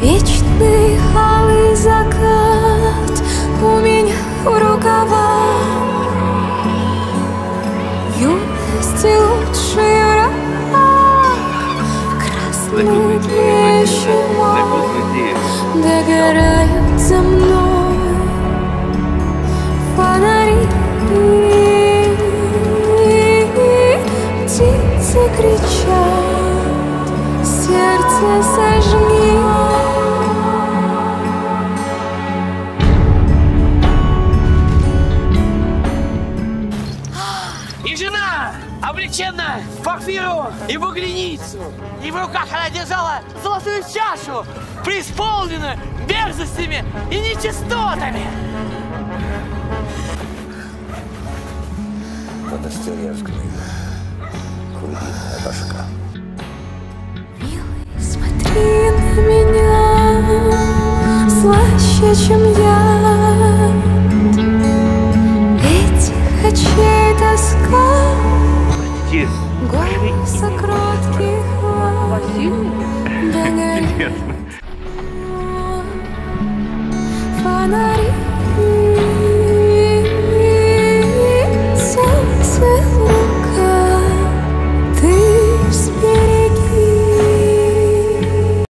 Вечный алый закат у меня в рукавах. Юности лучший враг Красный плещемок Догорают за мной фонари Птицы кричат, сердце сожги И жена, облечена в порфиру и багряницу. И в руках она держала золотую чашу, преисполненную мерзостями и нечистотами. Подостережный. Куриная ярче, чем я. Этих очей тоска. Прости Голоса кротких волн Интересно. Фонари.